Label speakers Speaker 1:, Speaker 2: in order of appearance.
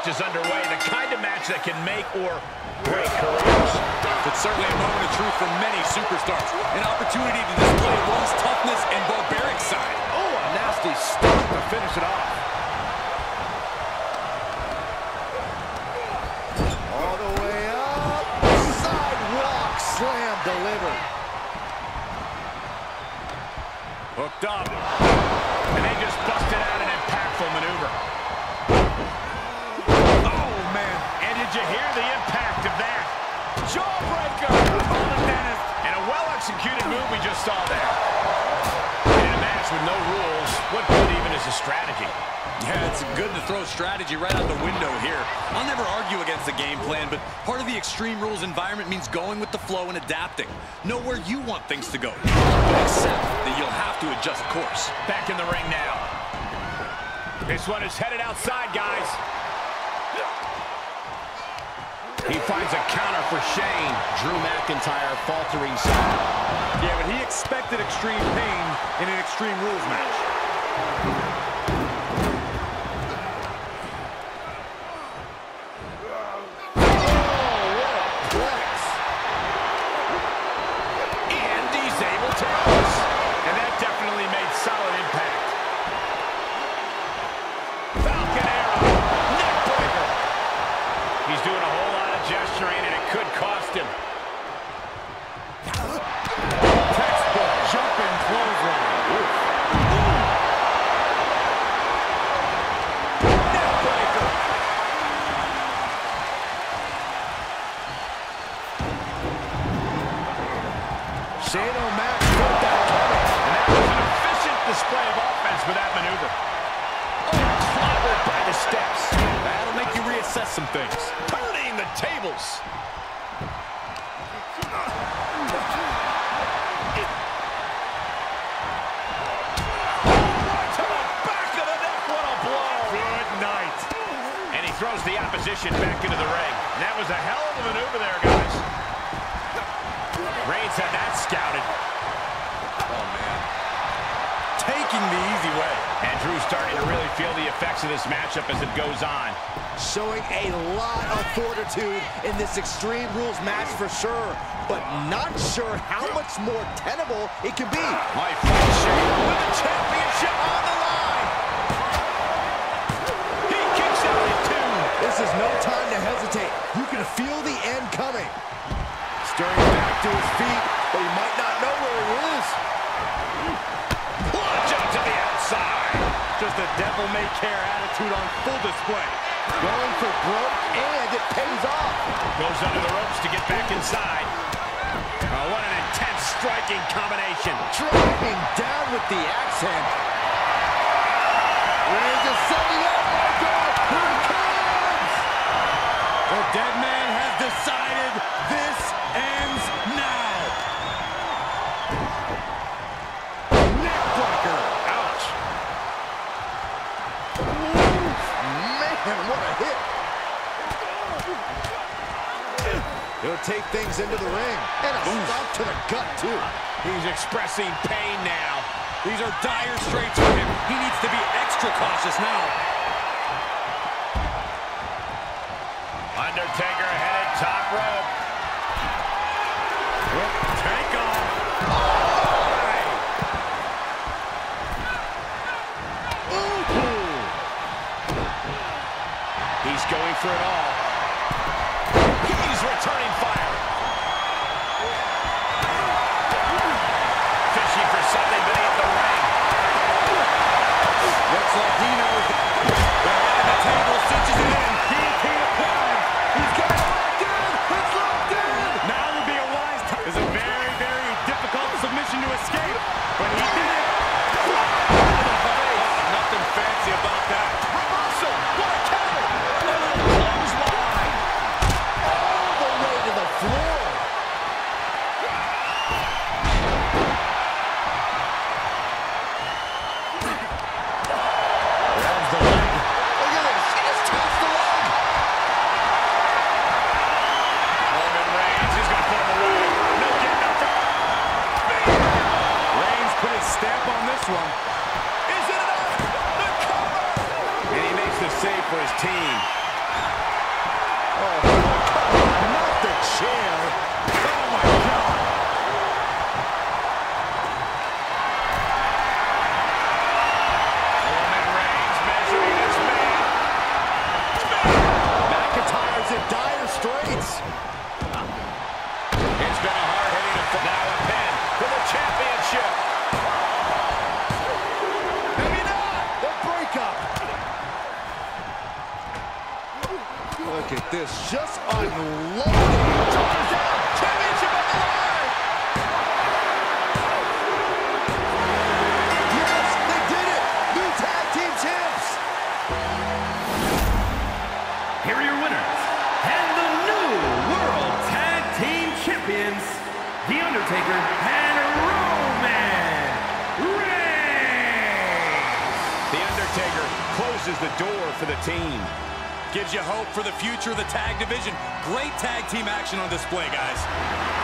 Speaker 1: match is underway, the kind of match that can make or break careers.
Speaker 2: It's certainly a moment of truth for many superstars. An opportunity to display one's toughness and barbaric side.
Speaker 3: Oh, a nasty start to finish it off. All the way up. Sidewalk slam delivered.
Speaker 2: Hooked up.
Speaker 1: And they just busted out an impactful maneuver. Hear the impact of that?
Speaker 3: Jawbreaker. The dentist.
Speaker 1: And a well-executed move we just saw there. In a match with no rules, what good even is a strategy?
Speaker 2: Yeah, it's good to throw strategy right out the window here. I'll never argue against the game plan, but part of the Extreme Rules environment means going with the flow and adapting. Know where you want things to go. Accept that you'll have to adjust course.
Speaker 1: Back in the ring now. This one is headed outside, guys. He finds a counter for Shane.
Speaker 3: Drew McIntyre faltering.
Speaker 2: Yeah, but he expected extreme pain in an Extreme Rules match.
Speaker 3: Shane O'Mac put that coming.
Speaker 1: And that was an efficient display of offense with that maneuver. Oh, clobbered by the steps.
Speaker 2: That'll make you reassess some things.
Speaker 1: Turning the tables. Oh, he throws the opposition back into the ring. That was a hell of a maneuver there, guys. Reigns had that scouted.
Speaker 2: Oh, man. Taking the easy way.
Speaker 1: And Drew's starting to really feel the effects of this matchup as it goes on.
Speaker 3: Showing a lot of fortitude in this Extreme Rules match for sure, but not sure how much more tenable it can be.
Speaker 1: My Shane with the championship on the line. He kicks out at two.
Speaker 3: This is no time to hesitate. You can feel the end coming. Stirring back to his feet, but he might not know where he is.
Speaker 1: Plunge out to the outside.
Speaker 2: Just a devil-may-care attitude on full display.
Speaker 3: Going for broke, and it pays off.
Speaker 1: Goes under the ropes to get back inside. Oh, what an intense striking combination.
Speaker 3: Driving down with the axe hand. He'll take things into the ring. And a stop to the gut, too.
Speaker 1: He's expressing pain now.
Speaker 2: These are dire straits for him. He needs to be extra cautious now.
Speaker 1: Undertaker headed top rope. He's going for it all. Something
Speaker 3: team. Look at this, just unloading. Shoulders down, championship on the line. Yes, they did it. New tag team champs.
Speaker 2: Here are your winners and the new World Tag Team Champions, The Undertaker and Roman Reigns.
Speaker 1: The Undertaker closes the door for the team.
Speaker 4: Gives you hope for the future of the tag division. Great tag team action on display, guys.